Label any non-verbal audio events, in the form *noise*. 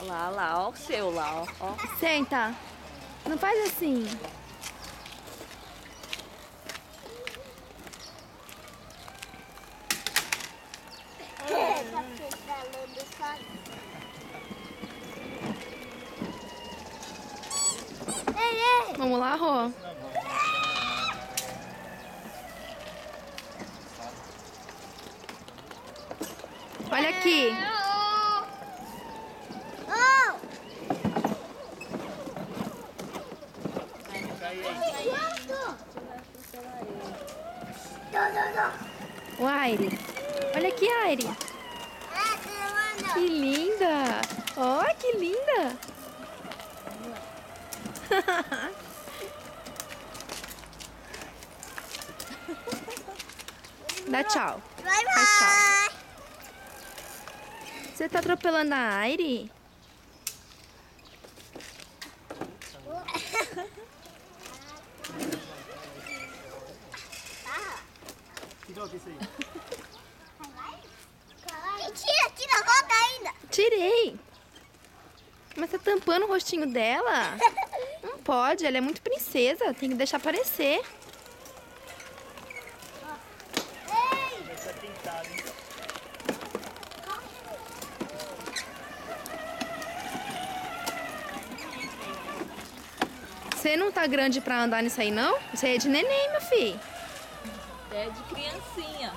Olha lá, olha lá, ó o seu lá, ó. ó. Senta. Não faz assim. Vamos lá, Rô. Olha aqui. O Aire. Olha aqui, Aire. Que linda. Ó, que linda. *laughs* Dá tchau. Tchau. bye! Você tá atropelando a Aire? *laughs* Mentira, tira a volta ainda! Tirei. Mas tá tampando o rostinho dela? Não pode, ela é muito princesa. Tem que deixar aparecer. Você não tá grande pra andar nisso aí, não? Você é de neném, meu filho até de criancinha.